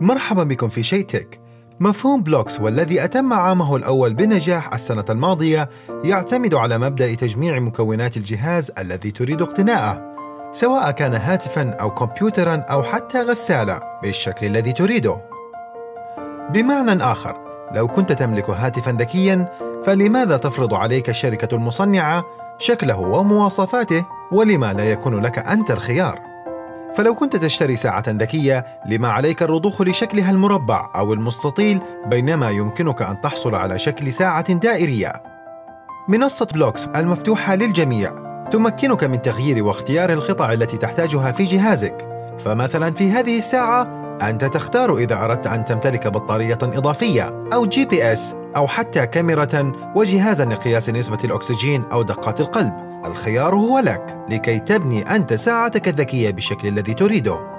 مرحبا بكم في شيء تك مفهوم بلوكس والذي أتم عامه الأول بنجاح السنة الماضية يعتمد على مبدأ تجميع مكونات الجهاز الذي تريد اقتناءه سواء كان هاتفا أو كمبيوترا أو حتى غسالة بالشكل الذي تريده. بمعنى آخر لو كنت تملك هاتفا ذكيا فلماذا تفرض عليك الشركة المصنعة شكله ومواصفاته ولما لا يكون لك أنت الخيار؟ فلو كنت تشتري ساعة ذكية لما عليك الرضوخ لشكلها المربع أو المستطيل بينما يمكنك أن تحصل على شكل ساعة دائرية. منصة Blocks المفتوحة للجميع تمكنك من تغيير واختيار القطع التي تحتاجها في جهازك. فمثلا في هذه الساعة أنت تختار إذا أردت أن تمتلك بطارية إضافية أو GPS أو حتى كاميرا وجهازا لقياس نسبة الأكسجين أو دقات القلب. الخيار هو لك لكي تبني أنت ساعتك الذكية بالشكل الذي تريده.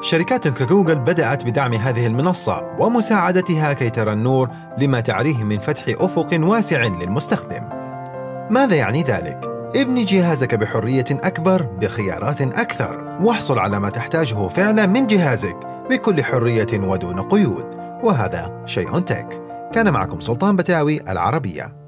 شركات كجوجل بدأت بدعم هذه المنصة ومساعدتها كي ترى النور لما تعريه من فتح أفق واسع للمستخدم. ماذا يعني ذلك؟ ابني جهازك بحرية أكبر بخيارات أكثر، واحصل على ما تحتاجه فعلا من جهازك بكل حرية ودون قيود، وهذا شيء تك. كان معكم سلطان بتاوي العربية.